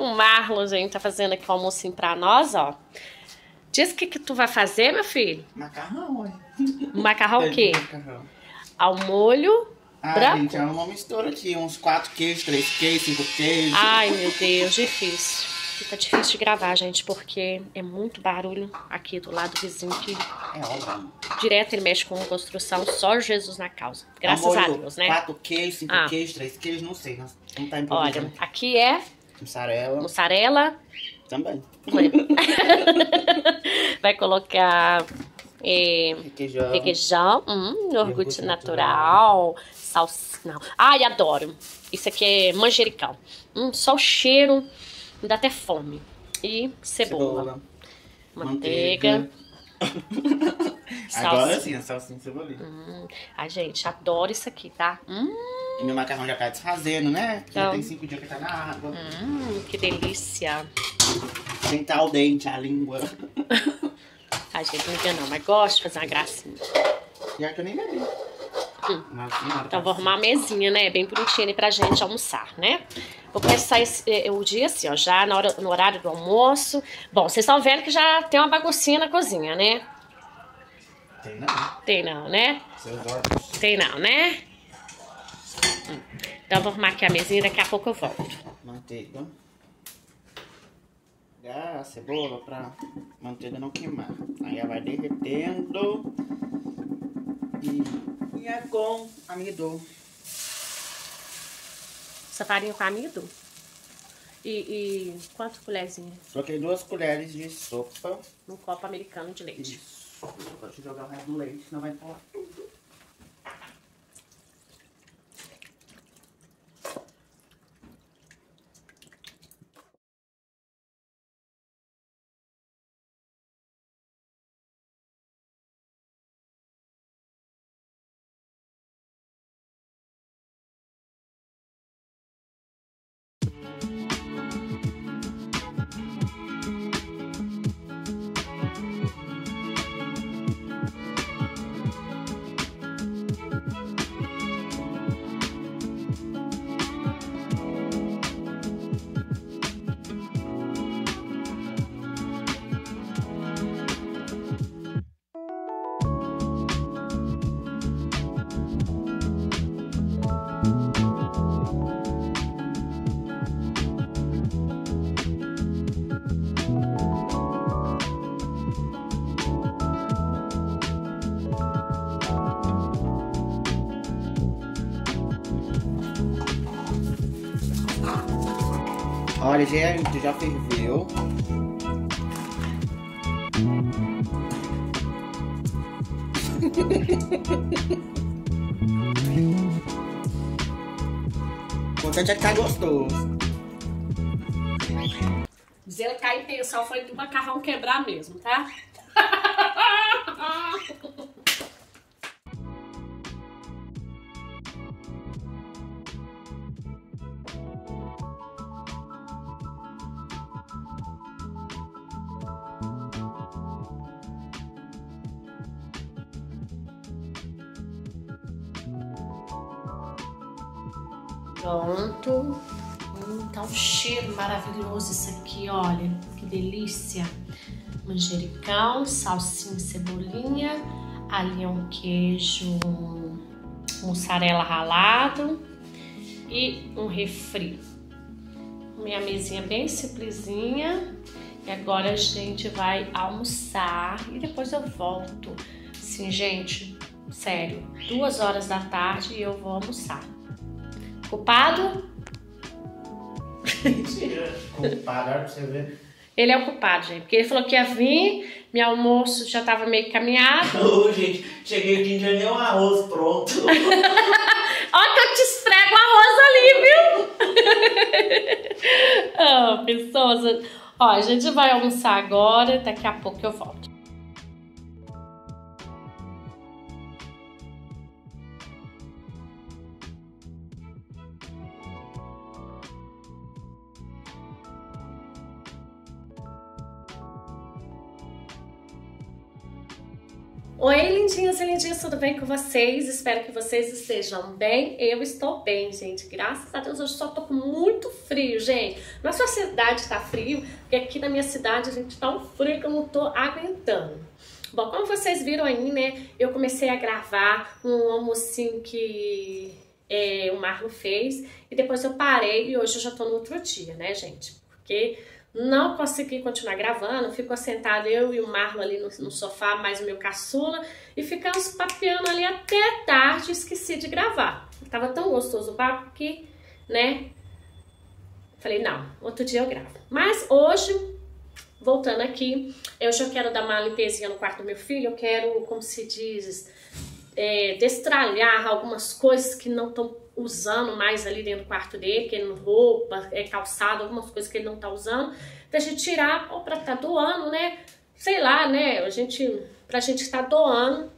o Marlon, gente, tá fazendo aqui o almocinho pra nós, ó. Diz o que, que tu vai fazer, meu filho? Macarrão, ué. Macarrão o quê? Macarrão. Ao molho Ah, branco? gente, é uma mistura aqui. Uns quatro queijos, três queijos, cinco queijos. Ai, meu Deus, difícil. Tá difícil de gravar, gente, porque é muito barulho aqui do lado do vizinho que É óbvio. direto ele mexe com construção, só Jesus na causa. Graças É a Deus, né? Quatro queijos, cinco Ah. queijos, três queijos, não sei. Não, tá Olha, aqui é Mussarela mussarela, também. vai colocar é, Requeijão. requeijão, hum, iogurte Iogurte natural, salsa, não. Ai, adoro. Isso aqui é manjericão. Hum, só o cheiro, me dá até fome. E cebola, Cebola. manteiga, Agora sim, a salsinha e cebolinha. Hum, ai, gente, adoro isso aqui, tá? Hum, E meu macarrão já tá desfazendo, né? Que Já Então. tem cinco dias que tá na água. hum, que delícia. Sentar o dente, a língua. Ai, gente, não engana não, mas gosto de fazer uma gracinha. Já que eu nem bebi. Hum. Então, vou arrumar uma mesinha, né? Bem bonitinha ali pra gente almoçar, né? Vou começar esse, eh, o dia assim, ó, já na hora, no horário do almoço. Bom, vocês estão vendo que já tem uma baguncinha na cozinha, né? Tem não. Tem não, né? Seus. Tem não, né? Hum. Então, vou arrumar aqui a mesinha daqui a pouco eu volto. Manteiga. A cebola pra manteiga não queimar. Aí ela vai derretendo. E, e é com amido. Essa farinha com amido? E, e quantas colherzinhas? Coloquei duas colheres de sopa. Num copo americano de leite. Isso. Gosto de jogar o resto do leite, senão vai falar Olha, gente, já ferveu. O importante é que tá gostoso. Dizer que a intenção foi do macarrão quebrar mesmo, tá? Pronto. Hum, tá um cheiro maravilhoso isso aqui, olha. Que delícia. Manjericão, salsinha e cebolinha. Ali é um queijo mussarela ralado. E um refri. Minha mesinha bem simplesinha. E agora a gente vai almoçar e depois eu volto. Sim, gente, sério, duas horas da tarde e eu vou almoçar. Culpado? Culpado, olha pra você ver. Ele é o culpado, gente. Porque ele falou que ia vir, meu almoço já tava meio caminhado. Ô, gente, cheguei aqui já deu um arroz pronto. Ó que eu te esfrego arroz ali, viu? oh, pessoas. Ó, a gente vai almoçar agora, daqui a pouco eu volto. Oi, lindinhas e lindinhas, tudo bem com vocês? Espero que vocês estejam bem. Eu estou bem, gente. Graças a Deus, hoje só tô com muito frio, gente. Na sua cidade tá frio, porque aqui na minha cidade a gente tá um frio que eu não tô aguentando. Bom, como vocês viram aí, né, eu comecei a gravar um almocinho que é, o Marlon fez e depois eu parei e hoje eu já tô no outro dia, né, gente? Porque não consegui continuar gravando, ficou sentado eu e o Marlon ali no, no, sofá, mais o meu caçula, e ficamos papeando ali até tarde, esqueci de gravar. Tava tão gostoso o papo que, né, falei, não, outro dia eu gravo. Mas hoje, voltando aqui, eu já quero dar uma limpezinha no quarto do meu filho, eu quero, como se diz, é, destralhar algumas coisas que não estão usando mais ali dentro do quarto dele, que ele roupa, é calçado, algumas coisas que ele não tá usando, pra gente tirar ou pra tá doando, né? Sei lá, né? A gente, pra gente estar tá doando,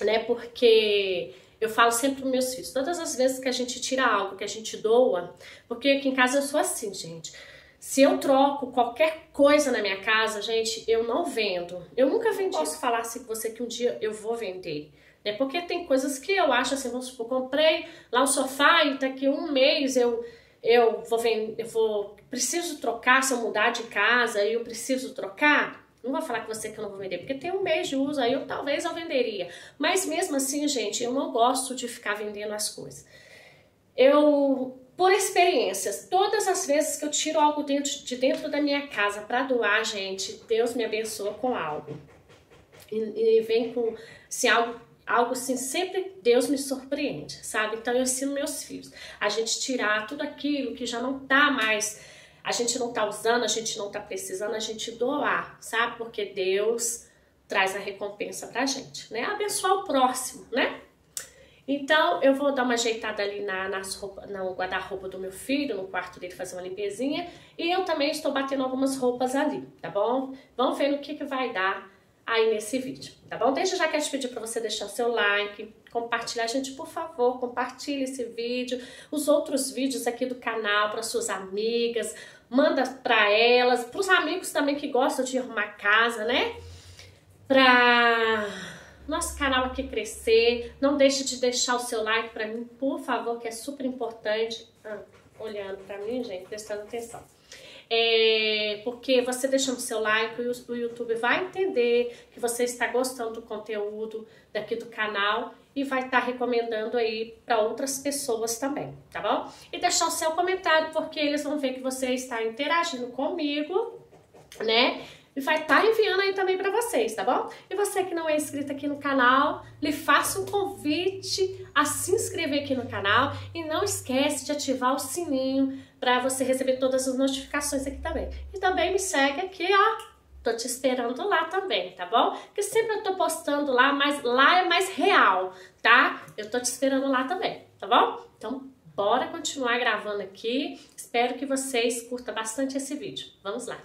né? Porque eu falo sempre pros meus filhos, todas as vezes que a gente tira algo, que a gente doa, porque aqui em casa eu sou assim, gente. Se eu troco qualquer coisa na minha casa, gente, eu não vendo. Eu nunca vendi. Posso falar assim com você que um dia eu vou vender. Né? Porque tem coisas que eu acho assim, vamos supor, comprei lá um sofá e daqui um mês eu, eu vou vender, eu vou, preciso trocar, se eu mudar de casa e eu preciso trocar, não vou falar com você que eu não vou vender, porque tem um mês de uso, aí eu talvez eu venderia. Mas mesmo assim, gente, eu não gosto de ficar vendendo as coisas. Eu, por experiências, todas as vezes que eu tiro algo dentro, de dentro da minha casa para doar, gente, Deus me abençoa com algo. E, e vem com, se algo algo assim, sempre Deus me surpreende, sabe? Então eu ensino meus filhos a gente tirar tudo aquilo que já não tá mais, a gente não tá usando, a gente não tá precisando, a gente doar, sabe? Porque Deus traz a recompensa pra gente, né? Abençoar o próximo, né? Então, eu vou dar uma ajeitada ali na, nas roupa, no guarda-roupa do meu filho, no quarto dele, fazer uma limpezinha. E eu também estou batendo algumas roupas ali, tá bom? Vamos ver no que, que vai dar aí nesse vídeo, tá bom? Desde já quero te pedir para você deixar o seu like, compartilhar, gente, por favor, compartilhe esse vídeo, os outros vídeos aqui do canal para suas amigas, manda para elas, para os amigos também que gostam de arrumar casa, né? Para nosso canal aqui crescer, não deixe de deixar o seu like para mim, por favor, que é super importante. Ah, olhando para mim, gente, prestando atenção. É, porque você deixando seu like, o YouTube vai entender que você está gostando do conteúdo daqui do canal e vai estar tá recomendando aí para outras pessoas também, tá bom? E deixar o seu comentário, porque eles vão ver que você está interagindo comigo, né? E vai estar tá enviando aí também para vocês, tá bom? E você que não é inscrito aqui no canal, lhe faço um convite a se inscrever aqui no canal e não esquece de ativar o sininho para você receber todas as notificações aqui também. E também me segue aqui, ó, Tô te esperando lá também, tá bom? Porque sempre eu tô postando lá, mas lá é mais real, tá? Eu tô te esperando lá também, tá bom? Então, bora continuar gravando aqui. Espero que vocês curtam bastante esse vídeo. Vamos lá.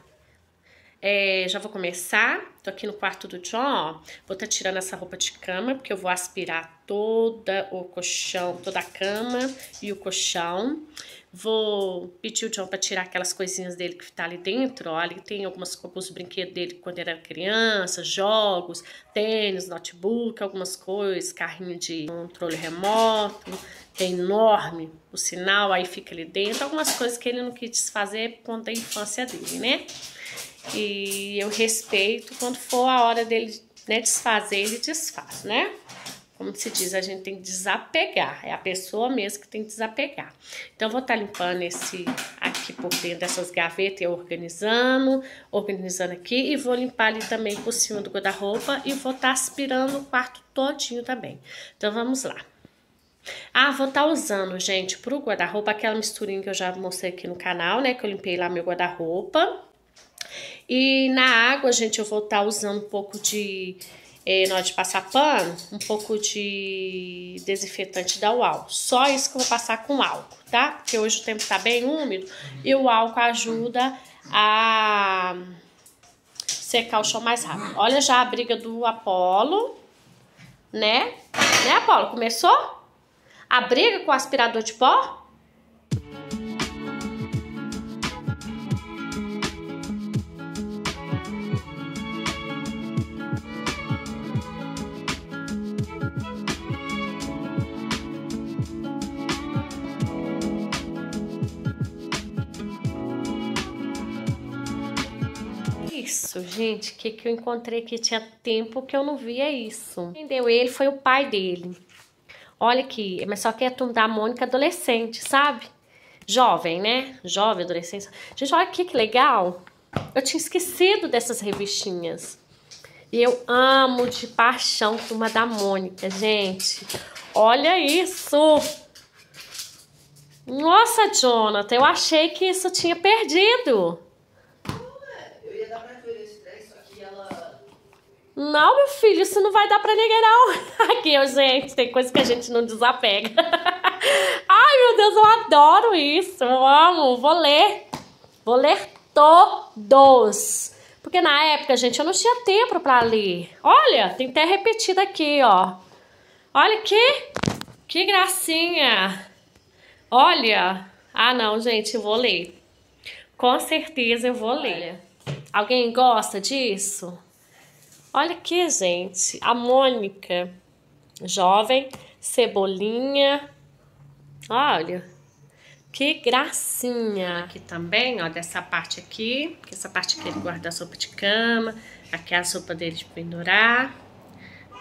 É, já vou começar, tô aqui no quarto do John, ó, vou tá tirando essa roupa de cama, porque eu vou aspirar toda o colchão, toda a cama e o colchão. Vou pedir o John para tirar aquelas coisinhas dele que tá ali dentro, ó, ali tem algumas, alguns brinquedos dele quando era criança, jogos, tênis, notebook, algumas coisas, carrinho de controle remoto, é enorme o sinal, aí fica ali dentro, algumas coisas que ele não quis desfazer conta da infância dele, né? E eu respeito, quando for a hora dele né, desfazer, ele desfaz, né? Como se diz, a gente tem que desapegar. É a pessoa mesmo que tem que desapegar. Então, eu vou estar tá limpando esse aqui por dentro dessas gavetas, e organizando, organizando aqui. E vou limpar ali também por cima do guarda-roupa. E vou estar tá aspirando o quarto todinho também. Então, vamos lá. Ah, vou estar tá usando, gente, pro guarda-roupa, aquela misturinha que eu já mostrei aqui no canal, né? Que eu limpei lá meu guarda-roupa. E na água, gente, eu vou estar tá usando um pouco de, eh, na hora de passar pano, um pouco de desinfetante da UAL. Só isso que eu vou passar com álcool, tá? Porque hoje o tempo tá bem úmido e o álcool ajuda a secar o chão mais rápido. Olha já a briga do Apolo, né? Né, Apolo? Começou? A briga com o aspirador de pó? Isso, gente? Que que eu encontrei que tinha tempo que eu não via isso. Quem deu ele foi o pai dele. Olha aqui, mas só que é turma da Mônica adolescente, sabe? Jovem, né? Jovem, adolescente. Gente, olha aqui que legal. Eu tinha esquecido dessas revistinhas. E eu amo de paixão Turma da Mônica, gente. Olha isso! Nossa, Jonathan, eu achei que isso tinha perdido. Eu ia dar pra ver esse trem, só que ela. Não, meu filho, isso não vai dar pra ninguém, não. Aqui, gente, tem coisa que a gente não desapega. Ai, meu Deus, eu adoro isso. Eu amo. Vou ler. Vou ler todos. Porque na época, gente, eu não tinha tempo pra ler. Olha, tem até repetido aqui, ó. Olha aqui. Que gracinha. Olha. Ah, não, gente, eu vou ler. Com certeza eu vou ler. Alguém gosta disso? Olha aqui, gente. A Mônica. Jovem. Cebolinha. Olha. Que gracinha. Aqui também, ó, dessa parte aqui. Essa parte aqui ele guarda a sopa de cama. Aqui é a sopa dele de pendurar.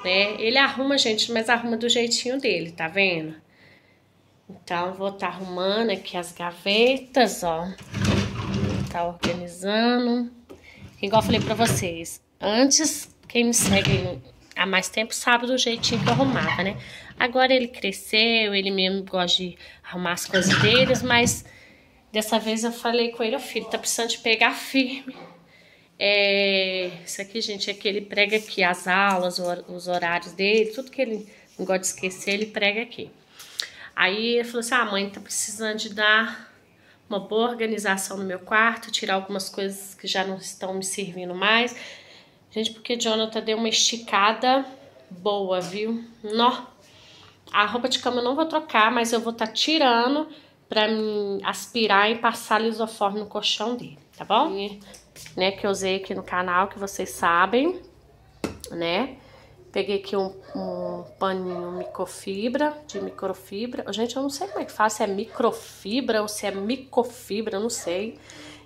Né? Ele arruma, gente, mas arruma do jeitinho dele, tá vendo? Então, vou estar tá arrumando aqui as gavetas, ó. Tá organizando. Igual eu falei pra vocês, antes, quem me segue há mais tempo sabe do jeitinho que eu arrumava, né? Agora ele cresceu, ele mesmo gosta de arrumar as coisas deles, mas dessa vez eu falei com ele, ó filho, tá precisando de pegar firme. É, isso aqui, gente, é que ele prega aqui as aulas, os horários dele, tudo que ele não gosta de esquecer, ele prega aqui. Aí ele falou assim: ah, mãe, tá precisando de dar uma boa organização no meu quarto, tirar algumas coisas que já não estão me servindo mais. Gente, porque Jonathan deu uma esticada boa, viu? Nó. A roupa de cama eu não vou trocar, mas eu vou estar tá tirando pra me aspirar e passar lisoforme no colchão dele, tá bom? E, né, que eu usei aqui no canal, que vocês sabem, né? Peguei aqui um, um paninho microfibra, de microfibra. Gente, eu não sei como é que faz, se é microfibra ou se é microfibra, eu não sei.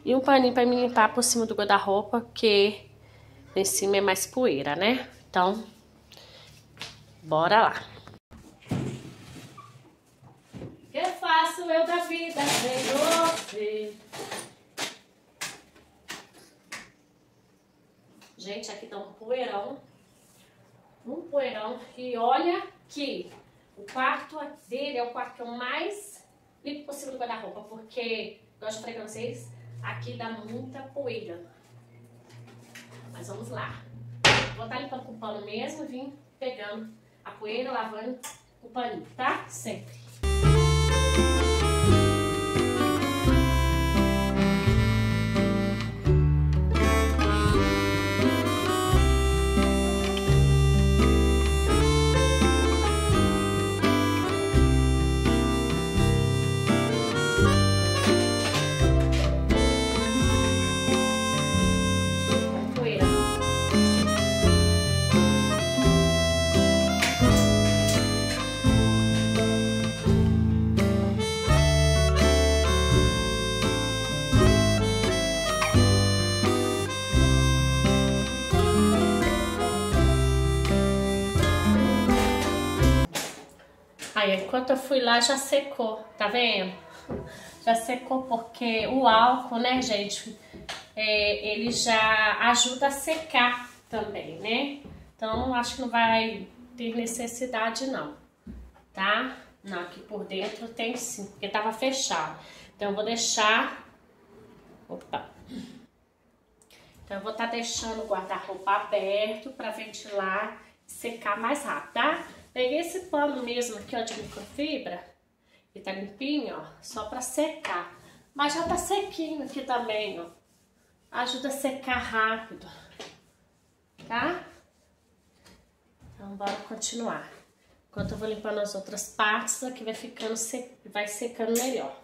E um paninho pra me limpar por cima do guarda-roupa, que em cima é mais poeira, né? Então, bora lá. Que faço eu da vida sem você? Gente, aqui tá um poeirão um poeirão. E olha que o quarto dele é o quarto que eu mais limpo possível do guarda-roupa, porque, gosto de falei pra vocês, aqui dá muita poeira. Mas vamos lá. Vou estar limpando com o pano mesmo, vim pegando a poeira, lavando o paninho, tá? Sempre. Enquanto eu fui lá, já secou, tá vendo? Já secou porque o álcool, né, gente, é, ele já ajuda a secar também, né? Então, acho que não vai ter necessidade, não, tá? Não, aqui por dentro tem sim, porque tava fechado. Então, eu vou deixar... Opa! Então, eu vou estar tá deixando o guarda-roupa aberto para ventilar e secar mais rápido, tá? Peguei esse pano mesmo aqui, ó, de microfibra, que tá limpinho, ó, só pra secar. Mas já tá sequinho aqui também, ó. Ajuda a secar rápido, tá? Então, bora continuar. Enquanto eu vou limpando as outras partes, aqui vai ficando, vai secando melhor.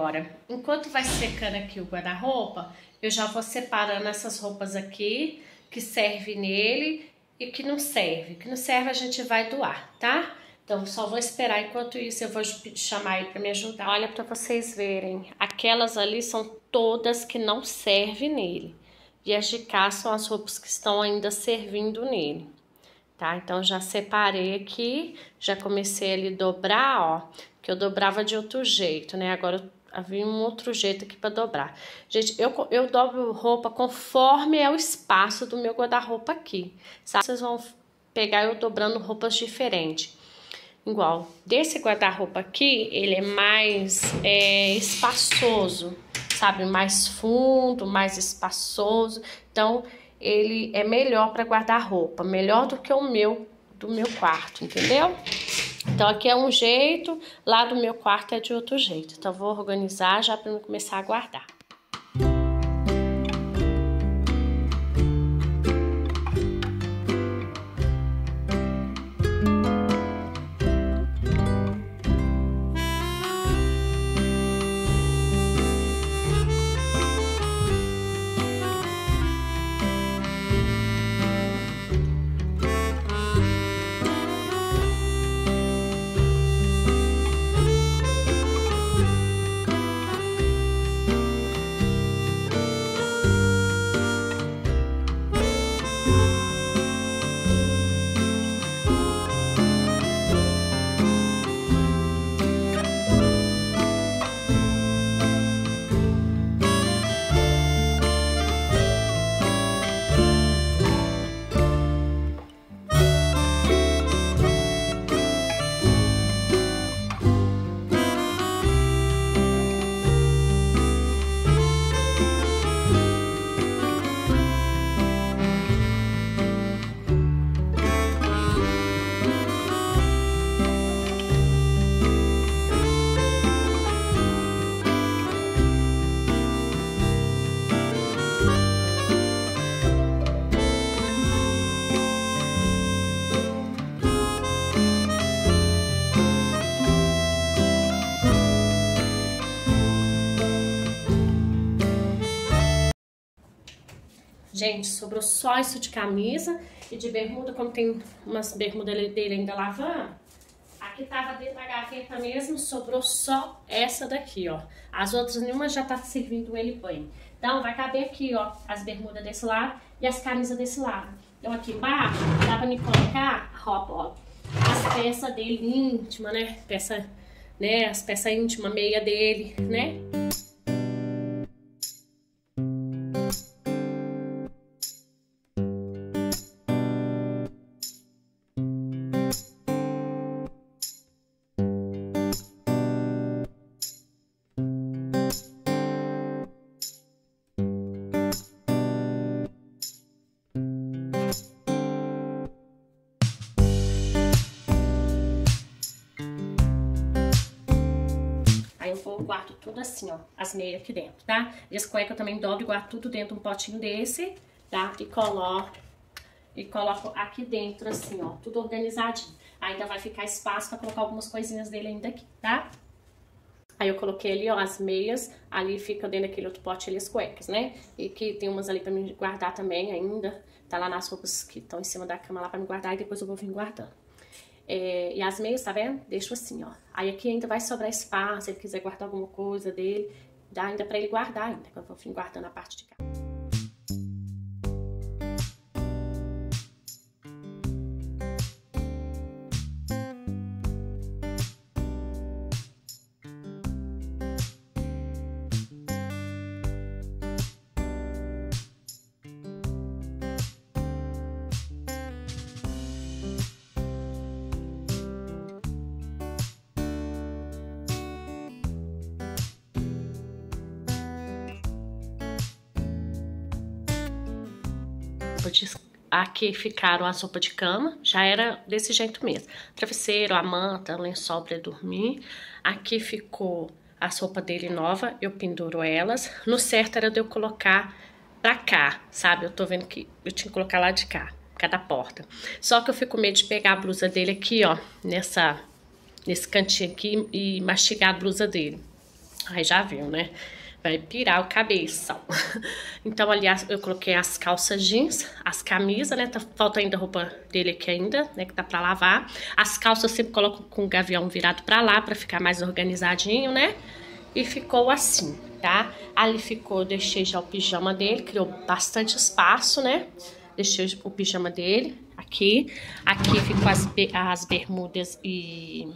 Agora? Enquanto vai secando aqui o guarda-roupa, eu já vou separando essas roupas aqui que serve nele e que não serve. Que não serve a gente vai doar, tá? Então, só vou esperar. Enquanto isso, eu vou chamar ele para me ajudar. Olha para vocês verem. Aquelas ali são todas que não servem nele. E as de cá são as roupas que estão ainda servindo nele. Tá? Então, já separei aqui. Já comecei a dobrar, ó. Que eu dobrava de outro jeito, né? Agora, havia um outro jeito aqui para dobrar. Gente, eu, eu dobro roupa conforme é o espaço do meu guarda-roupa aqui. Sabe? Vocês vão pegar eu dobrando roupas diferentes igual. Desse guarda-roupa aqui, ele é mais é, espaçoso, sabe? Mais fundo, mais espaçoso. Então, ele é melhor para guardar roupa, melhor do que o meu do meu quarto, entendeu? Então aqui é um jeito, lá do meu quarto é de outro jeito. Então vou organizar já para começar a guardar. Gente, sobrou só isso de camisa e de bermuda, como tem umas bermudas dele ainda lavando. Aqui tava dentro da gaveta mesmo, sobrou só essa daqui, ó. As outras nenhuma já tá servindo ele bem. Então, vai caber aqui, ó, as bermudas desse lado e as camisas desse lado. Então, aqui embaixo, dá pra me colocar, roupa, ó, as peças dele íntima, né? Peça, né, as peças íntimas, meia dele, né? Assim, ó, as meias aqui dentro, tá? E as cuecas eu também dobro e guardo tudo dentro de um potinho desse, tá? E coloco, e coloco aqui dentro assim, ó, tudo organizadinho. Ainda vai ficar espaço pra colocar algumas coisinhas dele ainda aqui, tá? Aí eu coloquei ali, ó, as meias, ali fica dentro daquele outro pote ali as cuecas, né? E que tem umas ali pra me guardar também ainda, tá lá nas roupas que estão em cima da cama lá pra me guardar e depois eu vou vir guardando. É, e as meias, tá vendo? Deixo assim, ó. Aí aqui ainda vai sobrar espaço, se ele quiser guardar alguma coisa dele, dá ainda pra ele guardar ainda, quando eu for guardando a parte de cá. Aqui ficaram a sopa de cama, já era desse jeito mesmo. Travesseiro, a manta, lençol para dormir. Aqui ficou a sopa dele nova, eu penduro elas. No certo era de eu colocar pra cá, sabe? Eu tô vendo que eu tinha que colocar lá de cá, cada porta. Só que eu fico com medo de pegar a blusa dele aqui, ó, nessa, nesse cantinho aqui e mastigar a blusa dele. Aí já viu, né? Vai pirar o cabeça. Então, ali eu coloquei as calças jeans, as camisas, né? Tá, falta ainda a roupa dele aqui ainda, né? Que dá pra lavar. As calças eu sempre coloco com o gavião virado pra lá, pra ficar mais organizadinho, né? E ficou assim, tá? Ali ficou, deixei já o pijama dele, criou bastante espaço, né? Deixei o pijama dele aqui. Aqui ficou as, as bermudas e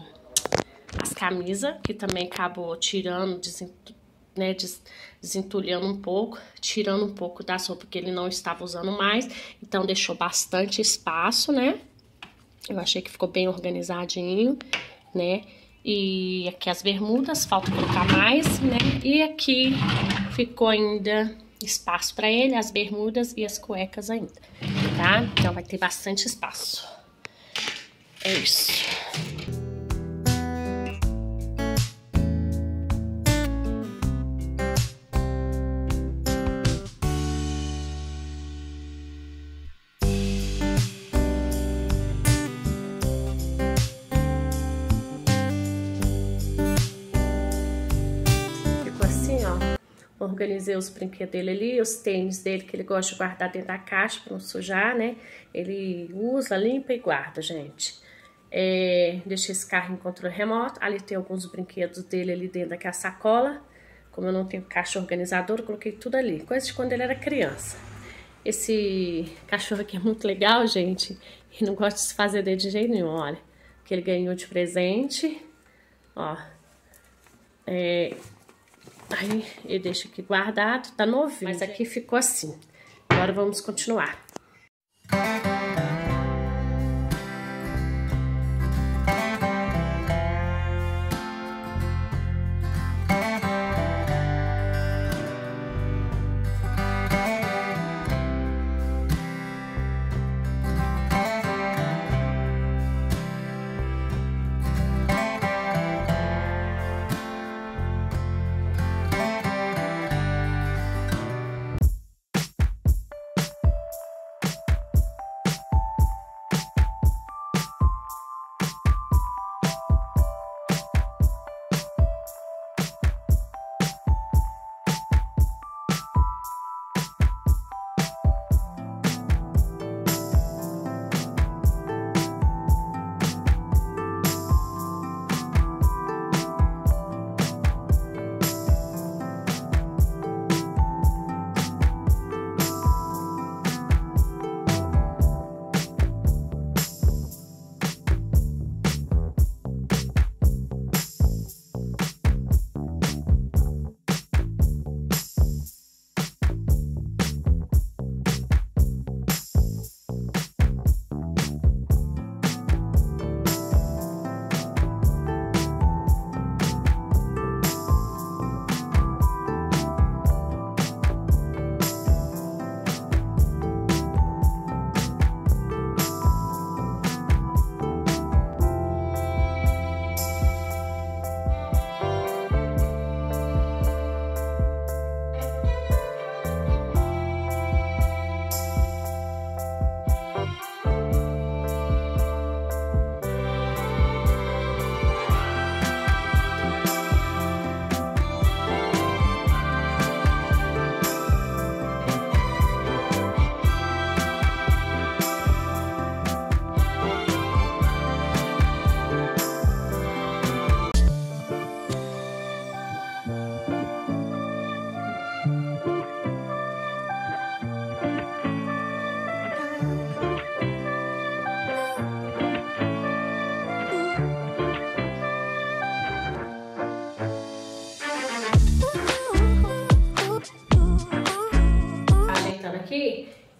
as camisas, que também acabou tirando, né, desentulhando um pouco, tirando um pouco da roupa que ele não estava usando mais. Então, deixou bastante espaço, né? Eu achei que ficou bem organizadinho, né? E aqui as bermudas, falta colocar mais, né? E aqui ficou ainda espaço para ele, as bermudas e as cuecas ainda, tá? Então, vai ter bastante espaço. É isso. Organizei os brinquedos dele ali, os tênis dele que ele gosta de guardar dentro da caixa para não sujar, né? Ele usa, limpa e guarda, gente. É, deixei esse carro em controle remoto. Ali tem alguns brinquedos dele ali dentro daquela sacola. Como eu não tenho caixa organizadora, coloquei tudo ali. Coisa de quando ele era criança. Esse cachorro aqui é muito legal, gente. E não gosta de se fazer dele de jeito nenhum, olha. Que ele ganhou de presente. Ó. É, Aí eu deixo aqui guardado, tá novinho. Mas aqui ficou assim. Agora vamos continuar.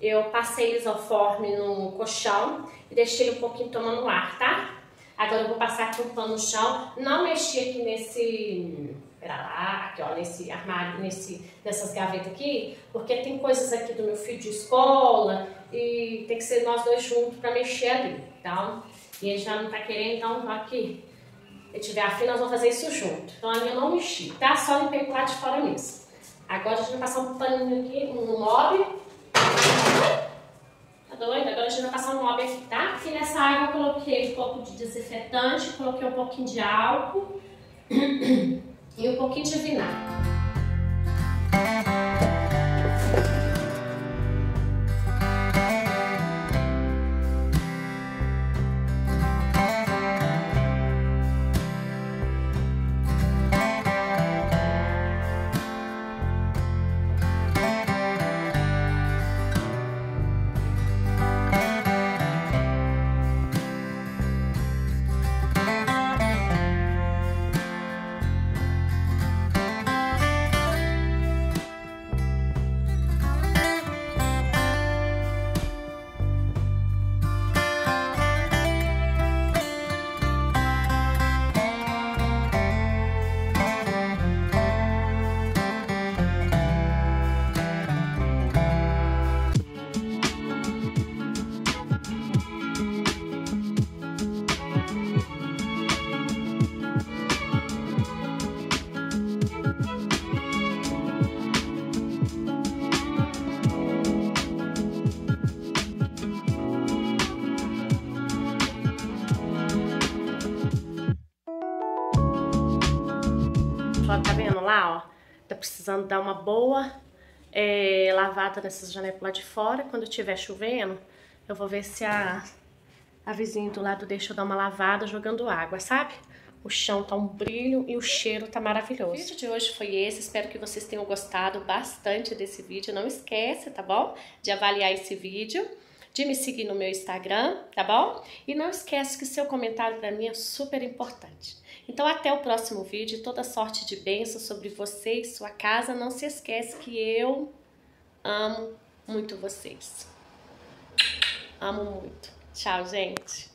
Eu passei isoforme no colchão e deixei um pouquinho tomando ar, tá? Agora eu vou passar aqui um pano no chão, não mexi aqui nesse, pera lá, aqui ó, nesse armário, nesse, nessas gavetas aqui, porque tem coisas aqui do meu filho de escola e tem que ser nós dois juntos pra mexer ali, então, e ele já não tá querendo, então aqui, se tiver afim, nós vamos fazer isso junto. Então ali eu não mexi, tá? Só limpei pro lado de fora mesmo. Agora a gente vai passar um paninho aqui, um móvel, Tá doido? Agora a gente vai passar um mob aqui, tá? Aqui nessa água eu coloquei um pouco de desinfetante, coloquei um pouquinho de álcool. e um pouquinho de vinagre. Tá vendo lá, ó? Tá precisando dar uma boa é, lavada nessas janelas lá de fora. Quando tiver chovendo, eu vou ver se a, a vizinha do lado deixa eu dar uma lavada jogando água, sabe? O chão tá um brilho e o cheiro tá maravilhoso. O vídeo de hoje foi esse, espero que vocês tenham gostado bastante desse vídeo. Não esquece, tá bom? De avaliar esse vídeo de me seguir no meu Instagram, tá bom? E não esquece que seu comentário para mim é super importante. Então até o próximo vídeo, toda sorte de bênçãos sobre você e sua casa. Não se esquece que eu amo muito vocês. Amo muito. Tchau, gente.